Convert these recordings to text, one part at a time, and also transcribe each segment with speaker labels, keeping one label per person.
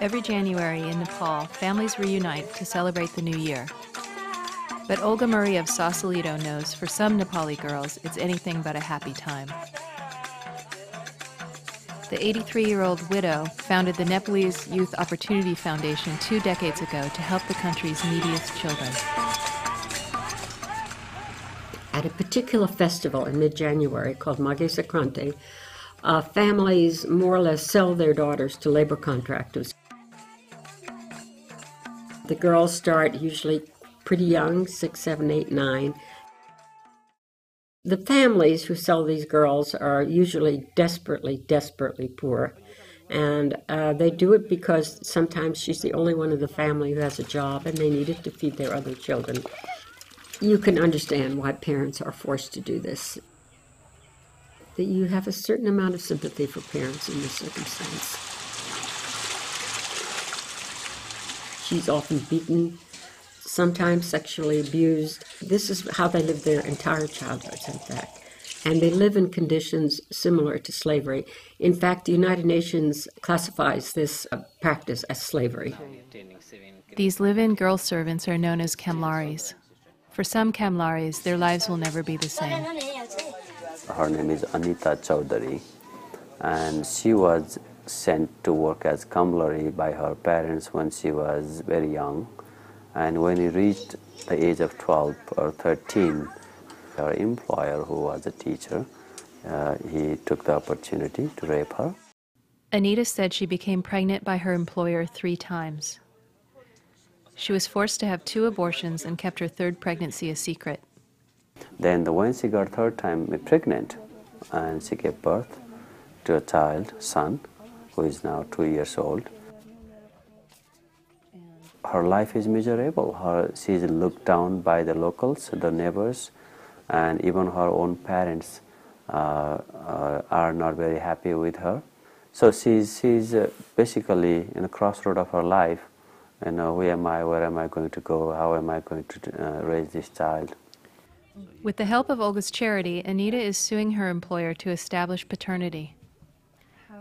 Speaker 1: Every January in Nepal, families reunite to celebrate the new year. But Olga Murray of Sausalito knows for some Nepali girls, it's anything but a happy time. The 83 year old widow founded the Nepalese Youth Opportunity Foundation two decades ago to help the country's neediest children.
Speaker 2: At a particular festival in mid January called Maghe Sankranti, uh, families more or less sell their daughters to labor contractors. The girls start usually pretty young six, seven, eight, nine. The families who sell these girls are usually desperately, desperately poor. And uh, they do it because sometimes she's the only one in the family who has a job and they need it to feed their other children. You can understand why parents are forced to do this. That you have a certain amount of sympathy for parents in this circumstance. She's often beaten, sometimes sexually abused. This is how they live their entire childhoods, in fact. And they live in conditions similar to slavery. In fact, the United Nations classifies this uh, practice as slavery.
Speaker 1: These live in girl servants are known as kamlaris. For some kamlaris, their lives will never be the same.
Speaker 3: Her name is Anita Chowdhury, and she was sent to work as kamlari by her parents when she was very young. And when he reached the age of 12 or 13, her employer, who was a teacher, uh, he took the opportunity to rape her.
Speaker 1: Anita said she became pregnant by her employer three times. She was forced to have two abortions and kept her third pregnancy a secret.
Speaker 3: Then the, when she got third time pregnant, and she gave birth to a child, son, who is now two years old. Her life is miserable. Her, she is looked down by the locals, the neighbors, and even her own parents uh, uh, are not very happy with her. So she's, she's uh, basically in a crossroad of her life. You know, who am I? Where am I going to go? How am I going to uh, raise this child?
Speaker 1: With the help of Olga's charity, Anita is suing her employer to establish paternity.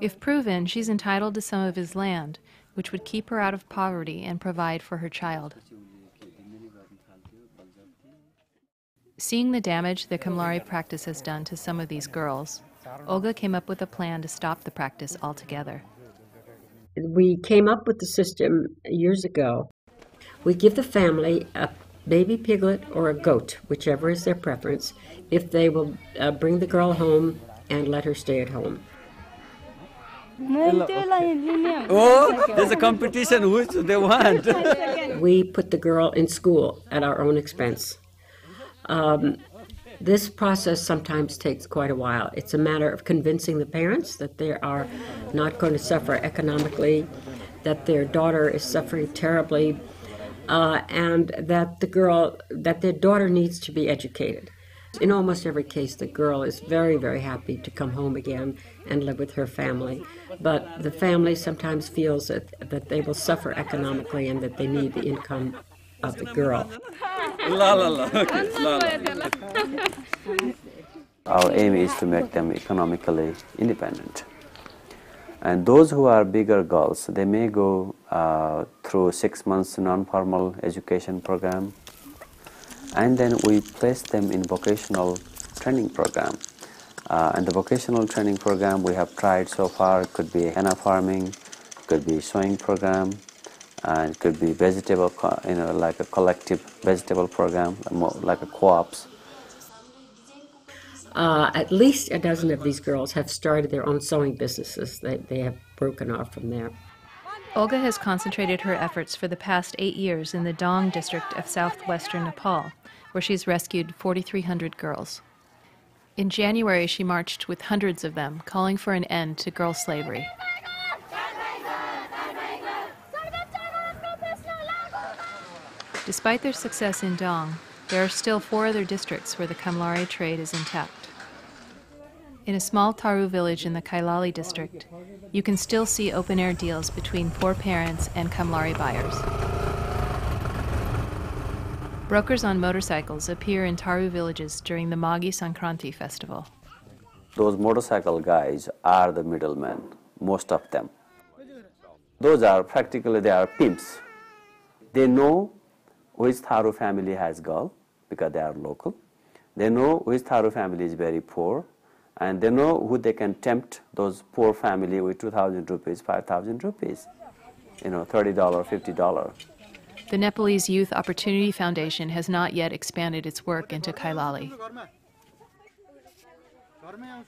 Speaker 1: If proven, she's entitled to some of his land, which would keep her out of poverty and provide for her child. Seeing the damage the Kamlari practice has done to some of these girls, Olga came up with a plan to stop the practice altogether.
Speaker 2: We came up with the system years ago. We give the family a baby piglet or a goat, whichever is their preference, if they will uh, bring the girl home and let her stay at home.
Speaker 4: Oh, there's a competition. Which they want?
Speaker 2: We put the girl in school at our own expense. Um, this process sometimes takes quite a while. It's a matter of convincing the parents that they are not going to suffer economically, that their daughter is suffering terribly, uh, and that the girl, that their daughter needs to be educated. In almost every case, the girl is very, very happy to come home again and live with her family. But the family sometimes feels that, that they will suffer economically and that they need the income of the girl.
Speaker 4: La la la. Okay. La, la.
Speaker 3: Our aim is to make them economically independent. And those who are bigger girls, they may go uh, through six months non-formal education program, and then we place them in vocational training program. Uh, and the vocational training program we have tried so far could be henna farming, could be sewing program, and could be vegetable, you know, like a collective vegetable program, like a co-ops.
Speaker 2: Uh, at least a dozen of these girls have started their own sewing businesses. They, they have broken off from there.
Speaker 1: Olga has concentrated her efforts for the past eight years in the Dang district of southwestern Nepal, where she's rescued 4,300 girls. In January, she marched with hundreds of them, calling for an end to girl slavery. Despite their success in Dang, there are still four other districts where the Kamlari trade is intact. In a small Tharu village in the Kailali district, you can still see open air deals between poor parents and Kamlari buyers. Brokers on motorcycles appear in Tharu villages during the Maghe Sankranti festival.
Speaker 3: Those motorcycle guys are the middlemen, most of them. those are practically they are pimps. They know which Tharu family has girl because they are local. They know which Tharu family is very poor, and they know who they can tempt those poor family with 2,000 rupees, 5,000 rupees, you know, $30, $50.
Speaker 1: The Nepalese Youth Opportunity Foundation has not yet expanded its work into Kailali.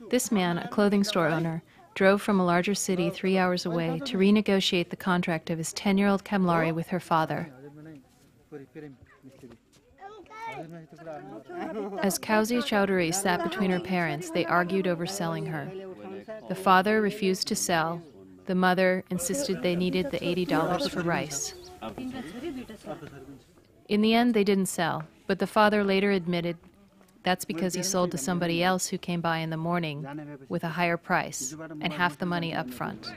Speaker 1: This man, a clothing store owner, drove from a larger city three hours away to renegotiate the contract of his 10 year old Kamlari with her father. As Kausi Chowdhury sat between her parents, they argued over selling her. The father refused to sell. The mother insisted they needed the $80 for rice. In the end, they didn't sell, but the father later admitted that's because he sold to somebody else who came by in the morning with a higher price and half the money up front.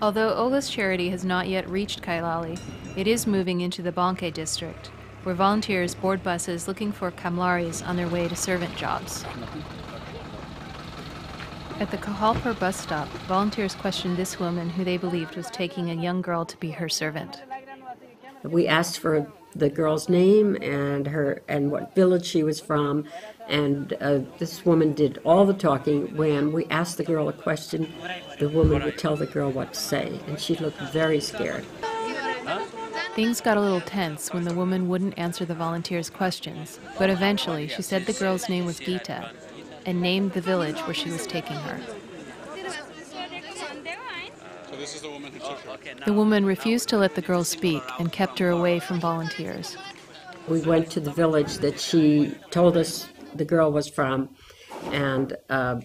Speaker 1: Although Olga's charity has not yet reached Kailali, it is moving into the Banke district, where volunteers board buses looking for Kamlaris on their way to servant jobs. At the Kohalpur bus stop, volunteers questioned this woman who they believed was taking a young girl to be her servant.
Speaker 2: We asked for the girl's name and her and what village she was from, and uh, this woman did all the talking. When we asked the girl a question, the woman would tell the girl what to say, and she looked very scared.
Speaker 1: Things got a little tense when the woman wouldn't answer the volunteers' questions, but eventually she said the girl's name was Gita and named the village where she was taking her.
Speaker 5: So this is the woman who took her.
Speaker 1: The woman refused to let the girl speak and kept her away from volunteers.
Speaker 2: We went to the village that she told us the girl was from, and uh,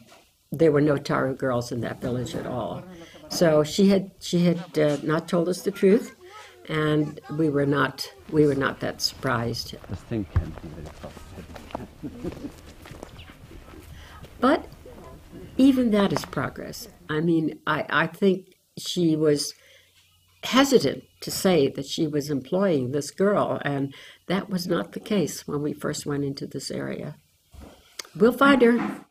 Speaker 2: there were no Tharu girls in that village at all. So she had she had uh, not told us the truth, and we were not we were not that surprised.
Speaker 3: This thing can be very complicated.
Speaker 2: But even that is progress. I mean, I, I think she was hesitant to say that she was employing this girl, and that was not the case when we first went into this area. We'll find her.